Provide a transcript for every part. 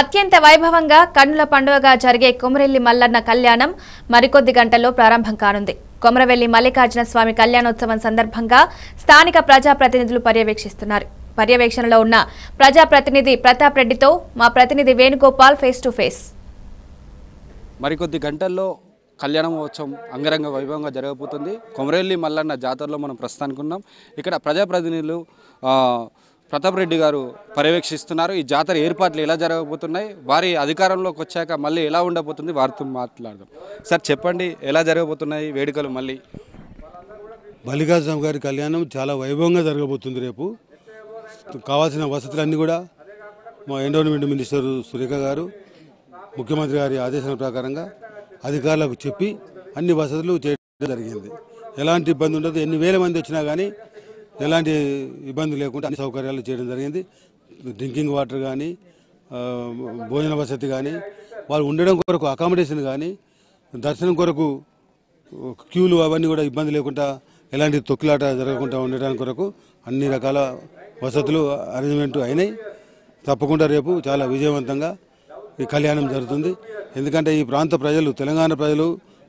అత్యంత వైభవంగా కన్నుల పండుగగా జరిగే కొమరెల్లి మల్లన్న కళ్యాణం మరికొద్ది గంటల్లో ప్రారంభం కానుంది. కొమరవెల్లి మల్లికార్జున స్వామి కళ్యాణోత్సవం సందర్భంగా స్థానిక ప్రజాప్రతినిధులు పర్యవేక్షిస్తున్నారు. పర్యవేక్షణలో ఉన్న ప్రజాప్రతినిధి ప్రతాప్ రెడ్డితో మా ప్రతినిధి వేణుగోపాల్ ఫేస్ టు ఫేస్. మరికొద్ది గంటల్లో కళ్యాణ మహోత్సవం అంగరంగ వైభవంగా జరగబోతుంది. కొమరెల్లి మల్లన్న జాతరలో మనం ప్రస్తుతానికి ఉన్నాం. ఇక్కడ ప్రజాప్రతినిధులు ప్రతాప్ రెడ్డి గారు పర్యవేక్షిస్తున్నారు. ఈ జాతర ఏర్పాట్లు ఎలా జరగబోతున్నాయి? వారి అధికారంలోకి వచ్చాక మళ్ళీ ఎలా ఉండబోతుంది? వారితో మాట్లాడదాం. సార్ చెప్పండి ఎలా జరగబోతున్నాయి వేడుకలు మళ్ళీ? మల్లికార్జున గారి కళ్యాణం చాలా వైభవంగా జరగబోతుంది రేపు. కావాల్సిన వసతులన్నీ కూడా మా ఎండోన్మెంట్ మినిస్టర్ సురేఖ గారు ముఖ్యమంత్రి గారి ఆదేశాల ప్రకారంగా అధికారులకు చెప్పి అన్ని వసతులు చేయడం జరిగింది. ఎలాంటి ఇబ్బంది ఉండదు. ఎన్ని వేల మంది వచ్చినా కానీ ఎలాంటి ఇబ్బంది లేకుండా అన్ని సౌకర్యాలు చేయడం జరిగింది. డ్రింకింగ్ వాటర్ కానీ భోజన వసతి కానీ వాళ్ళు ఉండడం కొరకు అకామిడేషన్ కానీ దర్శనం కొరకు క్యూలు అవన్నీ కూడా ఇబ్బంది లేకుండా ఎలాంటి తొక్కిలాట జరగకుండా ఉండడానికి కొరకు అన్ని రకాల వసతులు అరేంజ్మెంట్ అయినాయి. తప్పకుండా రేపు చాలా విజయవంతంగా ఈ కళ్యాణం జరుగుతుంది. ఎందుకంటే ఈ ప్రాంత ప్రజలు తెలంగాణ ప్రజలు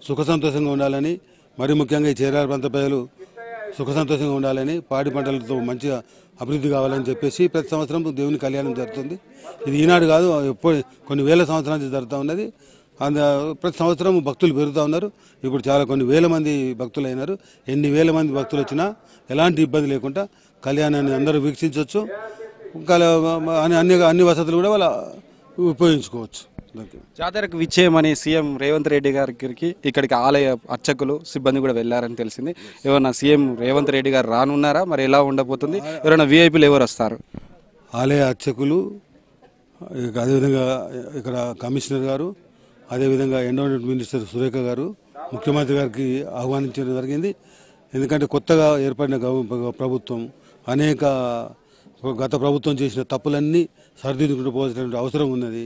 సుఖ సంతోషంగా ఉండాలని మరి ముఖ్యంగా ఈ చేరాల ప్రాంత ప్రజలు సుఖ సంతోషంగా ఉండాలని పాడి పంటలతో మంచిగా అభివృద్ధి కావాలని చెప్పేసి ప్రతి సంవత్సరం దేవుని కళ్యాణం జరుగుతుంది. ఇది ఈనాడు కాదు ఎప్పుడు కొన్ని వేల సంవత్సరాల నుంచి జరుగుతూ ఉన్నది. అంద ప్రతి సంవత్సరం భక్తులు పెరుగుతూ ఉన్నారు. ఇప్పుడు చాలా కొన్ని వేల మంది భక్తులు అయినారు. ఎన్ని వేల మంది భక్తులు వచ్చినా ఎలాంటి ఇబ్బంది లేకుండా కళ్యాణాన్ని అందరూ వీక్షించవచ్చు అన్ని అన్ని వసతులు కూడా వాళ్ళ ఉపయోగించుకోవచ్చు. జాతరకు విచ్చేయమని సీఎం రేవంత్ రెడ్డి గారికి ఇక్కడికి ఆలయ అర్చకులు సిబ్బంది కూడా వెళ్ళారని తెలిసింది. ఏమన్నా సీఎం రేవంత్ రెడ్డి గారు రానున్నారా? మరి ఎలా ఉండబోతుంది? ఎవరైనా విఐపీలు ఎవరు వస్తారు? ఆలయ అర్చకులు అదేవిధంగా ఇక్కడ కమిషనర్ గారు అదేవిధంగా ఎండోమెంట్ మినిస్టర్ సురేఖ గారు ముఖ్యమంత్రి గారికి ఆహ్వానించడం జరిగింది. ఎందుకంటే కొత్తగా ఏర్పడిన ప్రభుత్వం అనేక గత ప్రభుత్వం చేసిన తప్పులన్నీ సరిదిద్దుకుంటూ పోవాల్సిన అవసరం ఉన్నది.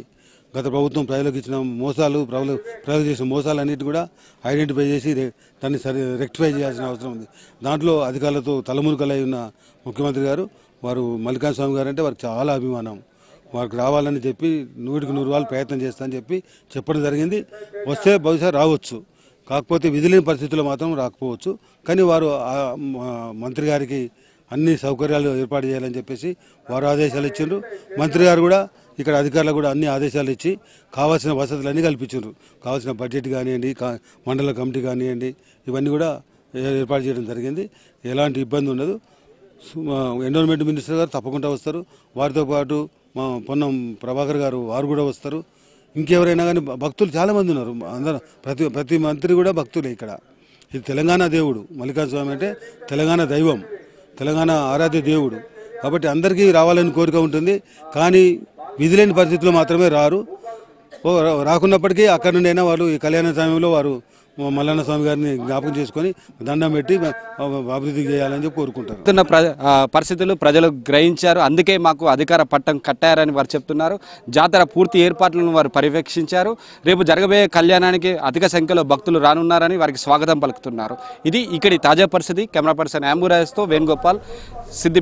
గత ప్రభుత్వం ప్రజలకు ఇచ్చిన మోసాలు ప్రజలు ప్రజలు చేసిన మోసాలన్నిటి కూడా ఐడెంటిఫై చేసి దాన్ని సరి రెక్టిఫై చేయాల్సిన అవసరం ఉంది. దాంట్లో అధికారులతో తలమునుకలై ఉన్న ముఖ్యమంత్రి గారు వారు మల్లికార్జున స్వామి గారు అంటే వారికి చాలా అభిమానం. వారికి రావాలని చెప్పి నూటికి నూరు వాళ్ళు ప్రయత్నం చేస్తా అని చెప్పి చెప్పడం జరిగింది. వస్తే బహుశా రావచ్చు. కాకపోతే విధులేని పరిస్థితుల్లో మాత్రం రాకపోవచ్చు. కానీ వారు మంత్రి గారికి అన్ని సౌకర్యాలు ఏర్పాటు చేయాలని చెప్పేసి వారు ఆదేశాలు ఇచ్చిండ్రు. మంత్రి గారు కూడా ఇక్కడ అధికారులకు కూడా అన్ని ఆదేశాలు ఇచ్చి కావాల్సిన వసతులన్నీ కల్పించారు. కావాల్సిన బడ్జెట్ కానివ్వండి మండల కమిటీ కానివ్వండి ఇవన్నీ కూడా ఏర్పాటు చేయడం జరిగింది. ఎలాంటి ఇబ్బంది ఉండదు. ఎన్విరాన్మెంట్ మినిస్టర్ గారు తప్పకుండా వస్తారు. వారితో పాటు మా పొన్నం ప్రభాకర్ గారు వారు కూడా వస్తారు. ఇంకెవరైనా కానీ భక్తులు చాలామంది ఉన్నారు. అందరూ ప్రతి ప్రతి మంత్రి కూడా భక్తులే ఇక్కడ. ఇది తెలంగాణ దేవుడు. మల్లికార్జున స్వామి అంటే తెలంగాణ దైవం. తెలంగాణ ఆరాధ్య దేవుడు. కాబట్టి అందరికీ రావాలని కోరిక ఉంటుంది. కానీ విధులేని పరిస్థితుల్లో మాత్రమే రారు. ఓ రా- రాకున్నప్పటికీ అక్కడ నుండైనా వారు వాళ్ళు ఈ కళ్యాణ సమయంలో వారు మల్లన్న స్వామి గారిని జ్ఞాపకం చేసుకొని దండం పెట్టి అభివృద్ధి చేయాలని చెప్పి కోరుకుంటారు. ప్ర పరిస్థితులు ప్రజలు గ్రహించారు. అందుకే మాకు అధికార పట్టం కట్టారని వారు చెప్తున్నారు. జాతర పూర్తి ఏర్పాట్లను వారు పర్యవేక్షించారు. రేపు జరగబోయే కళ్యాణానికి అధిక సంఖ్యలో భక్తులు రానున్నారని వారికి స్వాగతం పలుకుతున్నారు. ఇది ఇక్కడి తాజా పరిస్థితి. కెమెరా పర్సన్ యాంబురాజ్తో వేణుగోపాల్. సిద్ధి